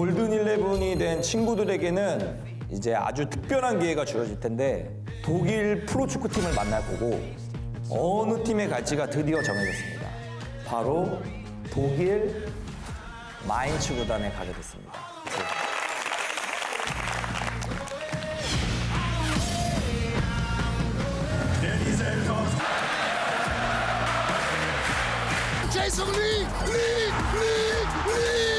골든 일레븐이 된 친구들에게는 이제 아주 특별한 기회가 주어질 텐데 독일 프로축구팀을 만날 거고 어느 팀에 갈지가 드디어 정해졌습니다. 바로 독일 마인츠 구단에 가게 됐습니다. 네. Jason Lee, Lee, Lee, Lee.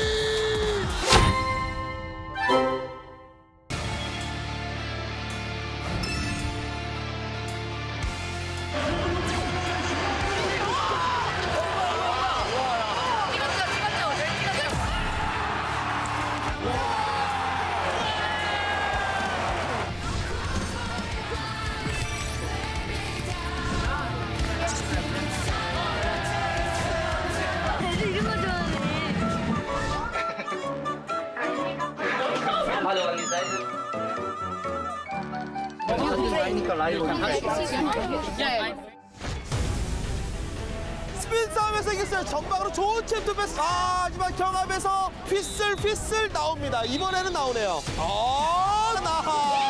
싸움에서 이겼어요. 전방으로 좋은 챔프 패스. 아, 하지만 경합에서 휘슬 휘슬 나옵니다. 이번에는 나오네요. 어, 나하. 어.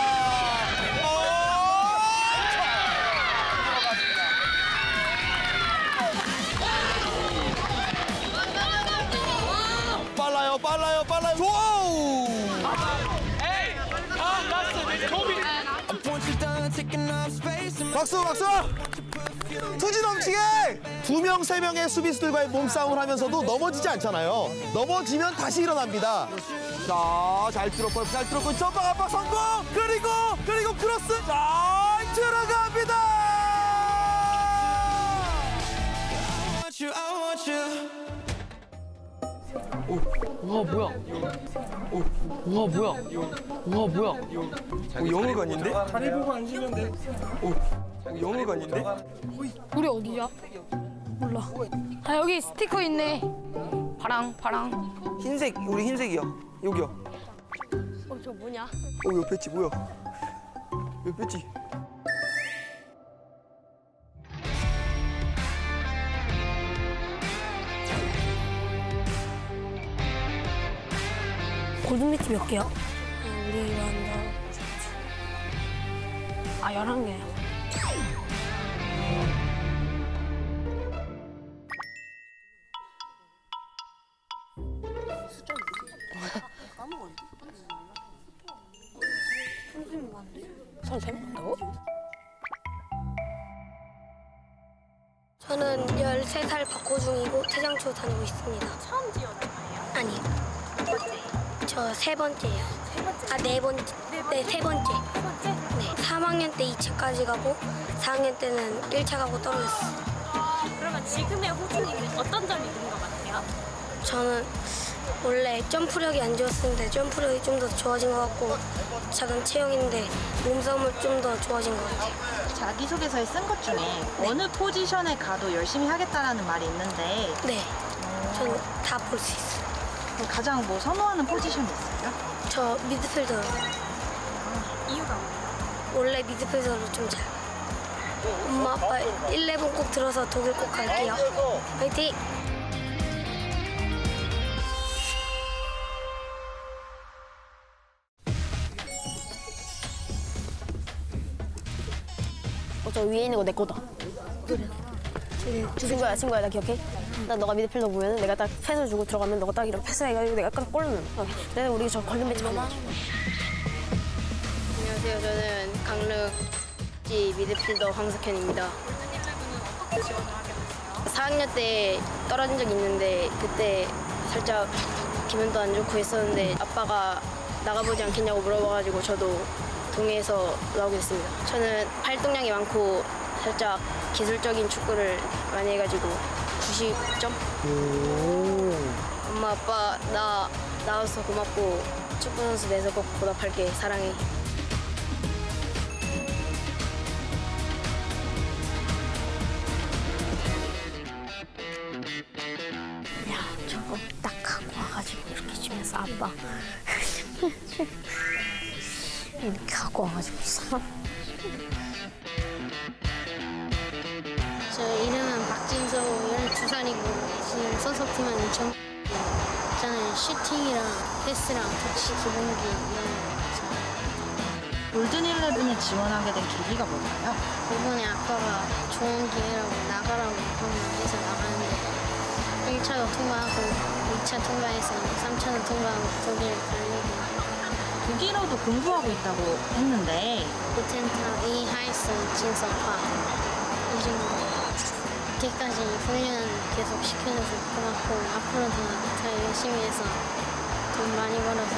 빨라요, 빨라요, 빨라요. 좋아우. 박수, 박수. 투지 넘치게 두 명, 세 명의 수비수들과의 몸싸움을 하면서도 넘어지지 않잖아요. 넘어지면 다시 일어납니다. 자, 잘 들었고, 잘 들었고, 전방 압박 성공! 그리고, 그리고 크로스! 자, 들어갑니다! 와 뭐야? 오, 와 뭐야? 와 뭐야? 어, 영어관인데? 다리 보고 앉으면 돼. 오, 영어관인데? 우리 어디야? 몰라. 아 여기 스티커 있네. 파랑 파랑. 흰색, 우리 흰색이야. 여기요. 어저 뭐냐? 오, 옆 배지 뭐야? 옆 배지. 골든비치 몇 개야? 우리 완다. 아 열한 개야. 13살 박호 중이고 태장초 다니고 있습니다. 처음 지원한 거예요? 아니요. 몇 번째? 저 세 번째예요. 세 번째? 아, 네 번째. 네, 세 번째. 세 번째? 네. 3학년 때 2차까지 가고 4학년 때는 1차 가고 떨어졌어요. 그러면 지금의 호준이는 어떤 점이 있는 것 같아요? 저는 원래 점프력이 안 좋았었는데 점프력이 좀 더 좋아진 것 같고 작은 체형인데 몸싸움을 좀 더 좋아진 것 같아요. 자기소개서에 쓴 것 중에 어느 포지션에 가도 열심히 하겠다라는 말이 있는데 네. 저는 다 볼 수 있어요. 가장 뭐 선호하는 포지션이 있어요? 저 미드필더 이유가 뭐예요? 원래 미드필더로 좀 잘. 엄마 아빠 1레븐 꼭 들어서 독일 꼭 갈게요. 화이팅! 저 위에 있는 거 내 거다. 그래. 친구야, 친구야, 나 기억해? 나 너가 미드필더 보면 내가 딱 패스 주고 들어가면 너가 딱 이렇게 패스해가지고 내가 딱 골 넣는. 어, 내가 우리 저 걸린 매치 만나. 안녕하세요. 저는 강릉지 미드필더 황석현입니다. 4학년 때 떨어진 적이 있는데 그때 살짝 기분도 안 좋고 했었는데 아빠가 나가보지 않겠냐고 물어봐가지고 저도 동해에서 나오게 됐습니다. 저는 활동량이 많고 살짝 기술적인 축구를 많이 해가지고 90점? 엄마 아빠 나 나와서 고맙고 축구 선수 돼서 꼭 보답할게 사랑해. 야 저거 딱 갖고 와가지고 이렇게 주면서 아빠 이렇게 갖고 와가지고 사. 저 이름은 박진서 12살이고 지금 소속팀은 정 일단은 슈팅이랑 패스랑 터치 기본기 이런 골든 일레븐에 지원하게 된 계기가 뭘까요? 이번에 아빠가 좋은 기회라고 나가라고 해서 나가는데 1차도 통과하고 2차 통과해서 3차도 통과하고 독일 달리 고 독일어도 공부하고 있다고 했는데 고텐타 이 하이스 진성파 이 정도 이때까지 훈련 계속 시켜줘서 고맙고 앞으로도 더 열심히 해서 돈 많이 벌어서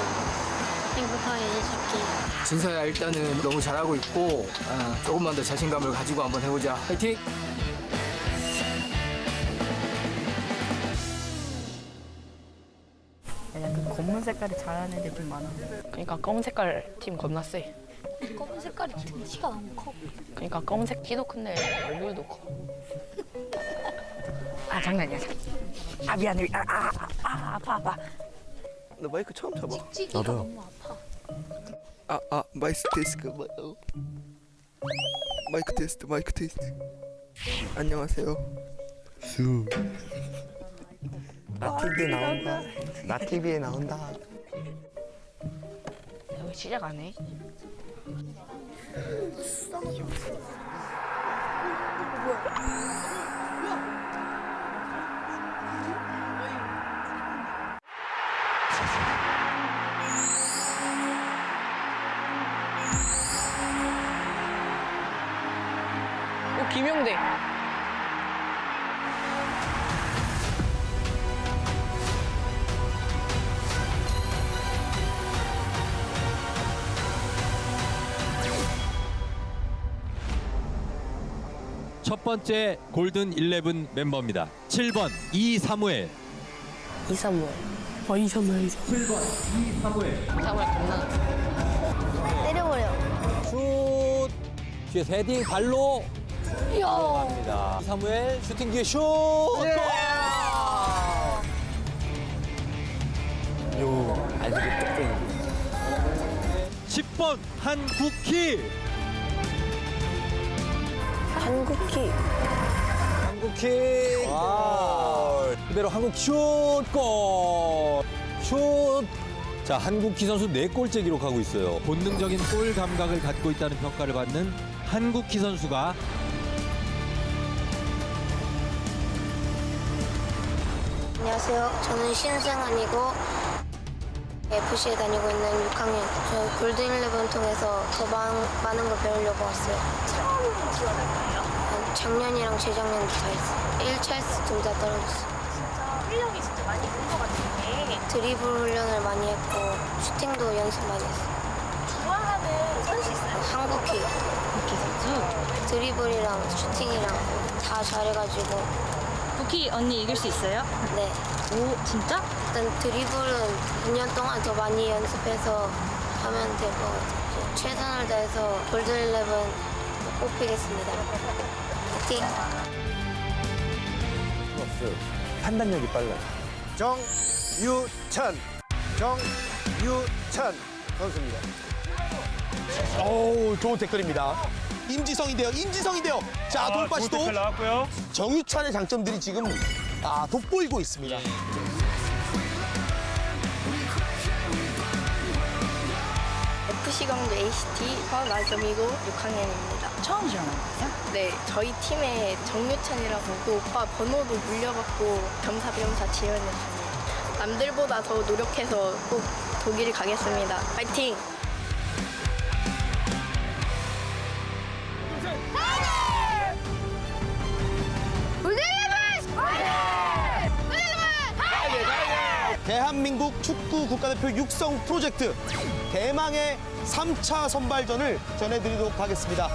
행복하게 해줄게 진서야 일단은 너무 잘하고 있고 아, 조금만 더 자신감을 가지고 한번 해보자. 화이팅! 잘하는 애들 좀 많아. 그러니까 검은 색깔 팀 겁나 세. 검은 색깔이 등치가 너무 커 그러니까 검은색 키도 큰데 얼굴도 커. 아 장난이야. 아 미안해. 아, 아, 아, 아 아파 아파. 나 마이크 처음 잡아. 찍기가 너무 아파 아, 아, 마이크 테스트. 마, 어. 마이크 테스트, 마이크 테스트. 안녕하세요. 수. 나 TV에 나온다. 나 TV에 나온다. 왜 시작 안 해? 오 김용대. 첫 번째 골든 11 멤버입니다. 7번 이사무엘. 이사무엘. 어 이사무엘 이사무엘. 7번 이사무엘. 이사무엘 겁나. 때려버려 슛. 뒤에서 헤딩 발로 들어갑니다. 이사무엘 슈팅 뒤에 슛. 요, 알게 똑똑이. 10번 한국희. 한국기 한국희. 와. 그대로 한국 슛 골. 슛. 자, 한국희 선수 4골째 기록하고 있어요. 본능적인 골 감각을 갖고 있다는 평가를 받는 한국희 선수가 안녕하세요 저는 신생 아니고 FC에 다니고 있는 6학년 저 골든 일레븐 통해서 더 많, 많은 걸 배우려고 왔어요 처음 지원한 거예요? 작년이랑 재작년도 다 했어요 1차 했을 때다 떨어졌어요 훈련이 진짜 많이 된것 같은데 드리블 훈련을 많이 했고 슈팅도 연습 많이 했어요 좋아하는 선수 있어요? 한국기 국희 선수. 드리블이랑 슈팅이랑 다 잘해가지고 국희 언니 이길 수 있어요? 네 오 진짜? 일단 드리블은 2년 동안 더 많이 연습해서 하면 될 것 같아요. 최선을 다해서 골든 일레븐 뽑히겠습니다. 파이팅! 판단력이 빨라요. 정유찬. 정유찬 선수입니다. 어우, 좋은 댓글입니다. 임지성인데요, 임지성인데요. 자, 돌파 시도. 나왔고요. 정유찬의 장점들이 지금 아, 돋보이고 있습니다. FC 광주 ACT 화나점이고 6학년입니다. 처음 지원한 거예요? 네, 저희 팀에 정유찬이라고 또 오빠 번호도 물려받고 겸사겸사 지원했습니다. 남들보다 더 노력해서 꼭 독일 가겠습니다. 파이팅! 대한민국 축구 국가대표 육성 프로젝트 대망의 3차 선발전을 전해드리도록 하겠습니다.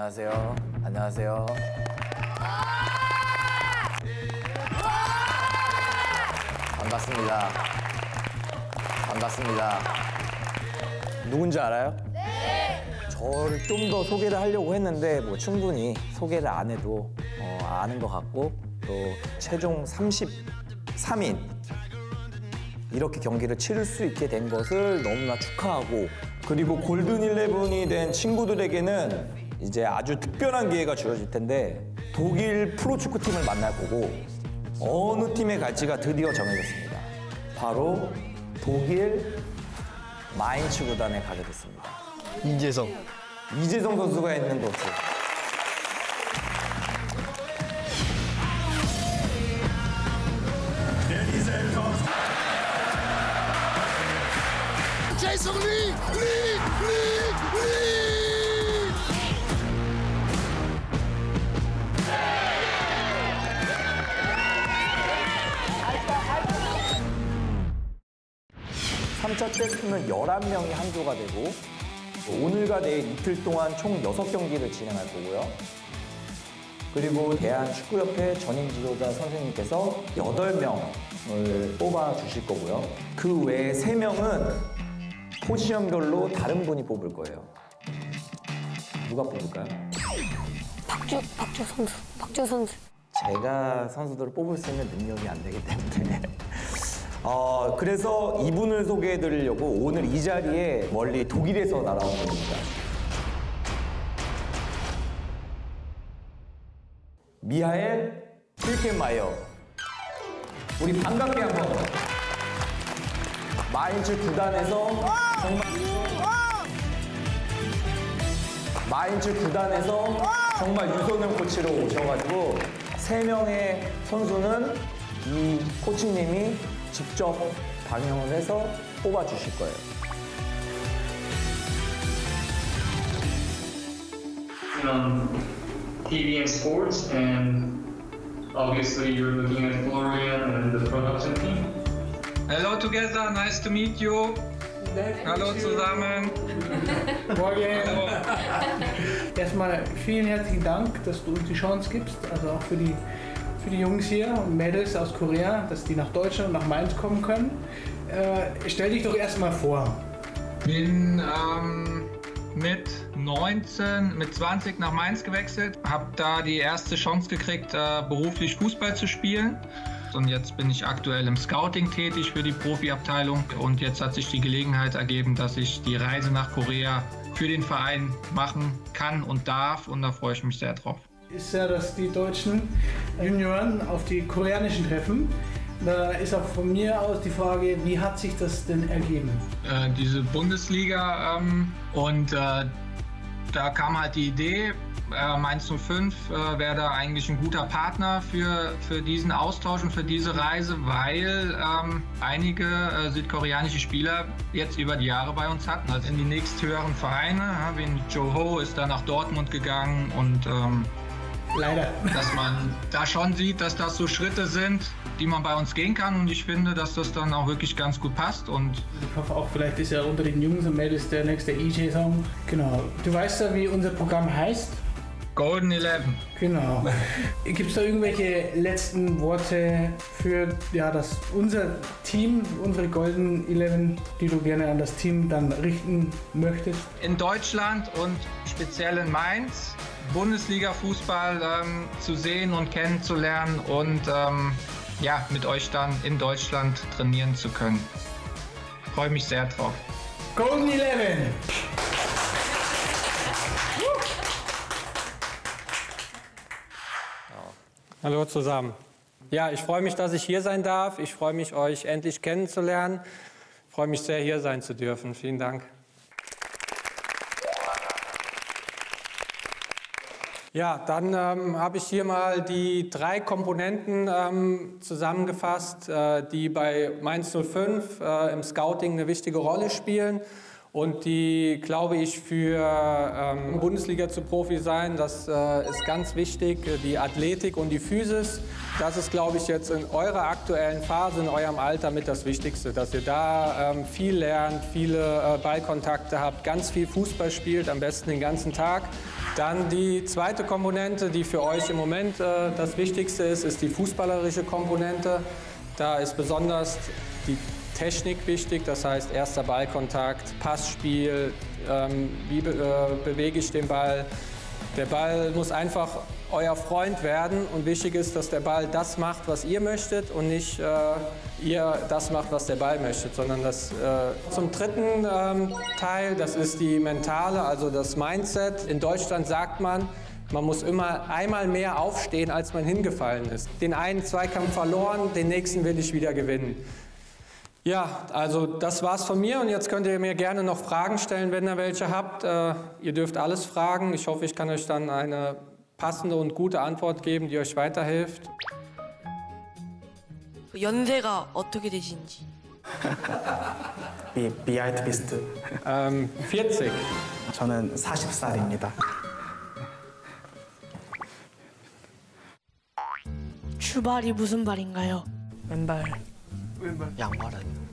안녕하세요. 안녕하세요. 반갑습니다. 반갑습니다. 누군지 알아요? 네. 저를 좀 더 소개를 하려고 했는데 뭐 충분히 소개를 안 해도 어, 아는 것 같고 또또 최종 33인 이렇게 경기를 치를 수 있게 된 것을 너무나 축하하고 그리고 골든 일레븐이 된 친구들에게는 이제 아주 특별한 기회가 주어질 텐데 독일 프로축구팀을 만날 거고 어느 팀에 갈지가 드디어 정해졌습니다. 바로 독일 마인츠 구단에 가게 됐습니다. 이재성. 이재성 선수가 있는 곳. Jason Lee, Lee, Lee, Lee. 테스트는 11명이 한 조가 되고 오늘과 내일 이틀 동안 총 6경기를 진행할 거고요. 그리고 대한축구협회 전임 지도자 선생님께서 8명을 뽑아 주실 거고요. 그 외에 3명은 포지션별로 다른 분이 뽑을 거예요. 누가 뽑을까요? 박주 박주 선수. 박주 선수. 제가 선수들을 뽑을 수 있는 능력이 안 되기 때문에. 어, 그래서 이분을 소개해 드리려고 오늘 이 자리에 멀리 독일에서 날아온 분입니다. 미하엘 필켄마이어. 우리 반갑게 한번. 마인츠 구단에서 정말 마인츠 구단에서 정말 유소년 코치로 오셔가지고 세 명의 선수는 이 코치님이 직접 방영을 해서 뽑아주실 거예요. on TV and sports, and obviously you're looking at Florian and the production team. Hello together, nice to meet you. Hallo zusammen. Morgen. Erstmal vielen herzlichen Dank, dass du uns die Chance gibst, also auch für die, für die Jungs hier und Mädels aus Korea, dass die nach Deutschland und nach Mainz kommen können. Äh, stell dich doch erstmal vor. Bin ähm, mit 19, mit 20 nach Mainz gewechselt, habe da die erste Chance gekriegt, äh, beruflich Fußball zu spielen. Und jetzt bin ich aktuell im Scouting tätig für die Profiabteilung. Und jetzt hat sich die Gelegenheit ergeben, dass ich die Reise nach Korea für den Verein machen kann und darf. Und da freue ich mich sehr drauf. Ist ja, dass die deutschen Junioren auf die koreanischen treffen. Da ist auch von mir aus die Frage, wie hat sich das denn ergeben? Äh, diese Bundesliga ähm, und äh, da kam halt die Idee, äh, Mainz 05 äh, wäre da eigentlich ein guter Partner für, für diesen Austausch und für diese Reise, weil ähm, einige äh, südkoreanische Spieler jetzt über die Jahre bei uns hatten, also in die nächsthöheren Vereine, ja, wie Joe Ho ist da nach Dortmund gegangen und ähm, Leider. dass man da schon sieht, dass das so Schritte sind, die man bei uns gehen kann und ich finde, dass das dann auch wirklich ganz gut passt und Ich hoffe auch, vielleicht ist ja unter den Jungs und Mädels der nächste EJ-Song. Genau. Du weißt ja, wie unser Programm heißt? Golden Eleven. Genau. Gibt es da irgendwelche letzten Worte für ja, das, unser Team, unsere Golden Eleven, die du gerne an das Team dann richten möchtest? in Deutschland und speziell in Mainz Bundesliga-Fußball ähm, zu sehen und kennenzulernen und ähm, ja, mit euch dann in Deutschland trainieren zu können. Freue mich sehr drauf. Golden Eleven! Hallo zusammen. Ja, ich freue mich, dass ich hier sein darf. Ich freue mich, euch endlich kennenzulernen. Ich freue mich sehr, hier sein zu dürfen. Vielen Dank. Ja, dann ähm, habe ich hier mal die drei Komponenten ähm, zusammengefasst, äh, die bei Mainz 05 äh, im Scouting eine wichtige Rolle spielen und die, glaube ich, für ähm, Bundesliga zu Profi sein, das äh, ist ganz wichtig. Die Athletik und die Physis, das ist, glaube ich, jetzt in eurer aktuellen Phase, in eurem Alter mit das Wichtigste, dass ihr da ähm, viel lernt, viele äh, Ballkontakte habt, ganz viel Fußball spielt, am besten den ganzen Tag. Dann die zweite Komponente, die für euch im Moment äh, das Wichtigste ist, ist die fußballerische Komponente. Da ist besonders die Technik wichtig, das heißt erster Ballkontakt, Passspiel, ähm, wie be äh, bewege ich den Ball. Der Ball muss einfach euer Freund werden und wichtig ist, dass der Ball das macht, was ihr möchtet und nicht äh, ihr das macht, was der Ball möchtet, sondern das äh, zum dritten ähm, Teil, das ist die mentale, also das Mindset. In Deutschland sagt man, man muss immer einmal mehr aufstehen, als man hingefallen ist. Den einen Zweikampf verloren, den nächsten will ich wieder gewinnen. Ja, also das war's von mir und jetzt könnt ihr mir gerne noch Fragen stellen, wenn ihr welche habt. Äh, ihr dürft alles fragen. Ich hoffe, ich kann euch dann eine passende und gute Antwort geben, die euch weiterhilft. 연세가 어떻게 되신지. 비, 비하이트 비스트. Ähm, 40. 저는 40살입니다. 주발이 무슨 발인가요? 왼발. 양발은.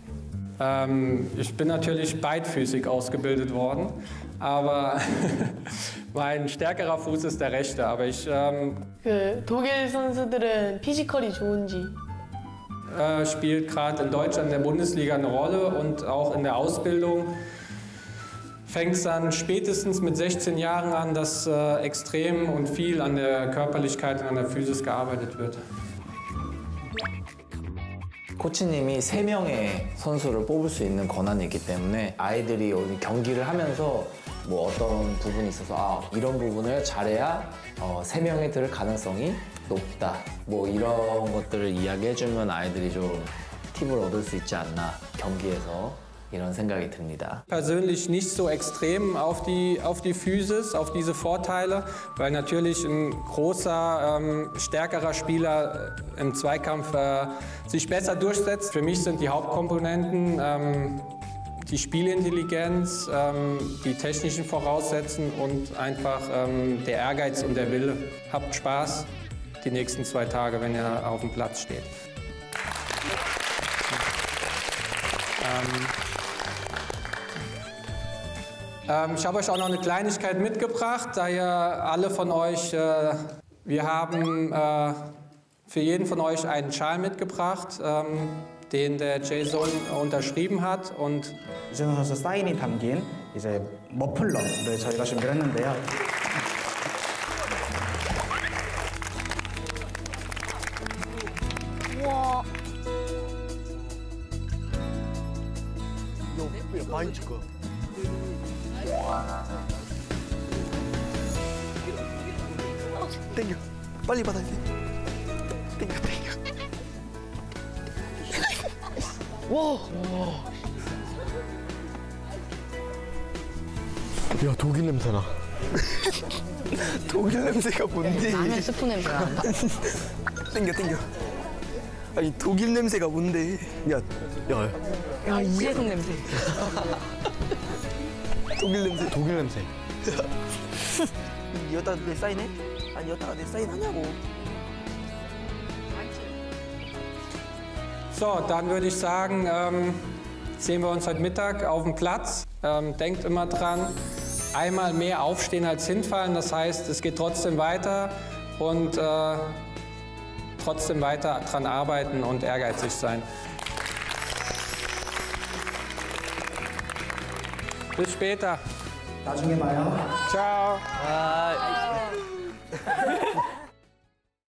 Ähm, ich bin natürlich beidfüßig ausgebildet worden, aber mein stärkerer Fuß ist der rechte. Aber ich ähm, 그 독일 선수들은 피지컬이 좋은지 äh, spielt gerade in Deutschland in der Bundesliga eine Rolle und auch in der Ausbildung fängt es dann spätestens mit 16 Jahren an, dass äh, extrem und viel an der Körperlichkeit und an der Physis gearbeitet wird. 코치님이 세명의 선수를 뽑을 수 있는 권한이 있기 때문에 아이들이 경기를 하면서 뭐 어떤 부분이 있어서 아, 이런 부분을 잘해야 어, 세명이 들 가능성이 높다. 뭐 이런 것들을 이야기해주면 아이들이 좀 팁을 얻을 수 있지 않나 경기에서 이런 생각이 듭니다. persönlich nicht so extrem auf die, auf die Physis, auf diese Vorteile, weil natürlich ein großer, ähm, stärkerer Spieler äh, im Zweikampf äh, sich besser durchsetzt. Für mich sind die Hauptkomponenten ähm, die Spielintelligenz, ähm, die technischen Voraussetzungen und einfach ähm, der Ehrgeiz und der Wille. Habt Spaß die nächsten zwei Tage, wenn ihr auf dem Platz steht. Ähm, ähm, ich habe euch auch noch eine Kleinigkeit mitgebracht, da ihr alle von euch, äh, wir haben äh, für jeden von euch einen Schal mitgebracht, ähm, den der Jason unterschrieben hat und 이준호 선수 사인이 담긴 이제 머플러를 저희가 준비를 했는데요. 우와. 많이 찍어. 땡겨. 빨리 받아야 돼. 땡겨, 땡겨. 와. 야, 독일 냄새나. 독일 냄새가 뭔데? 나는 스프 냄새가 난다. 땡겨, 땡겨. 아니, 독일 냄새가 뭔데? 야, 야. 야, 이재성 냄새. 독일 냄새. 독일 냄새. 여기다가 내 사인해? 아니 여기다가 내 사인 하냐고. So, dann würde ich sagen, ähm, sehen wir uns heute Mittag auf dem Platz. Ähm, denkt immer dran, einmal mehr aufstehen als hinfallen. Das heißt, es geht trotzdem weiter und äh, trotzdem weiter dran arbeiten und ehrgeizig sein. Bis später. 나중에 봐요. Ciao. 아.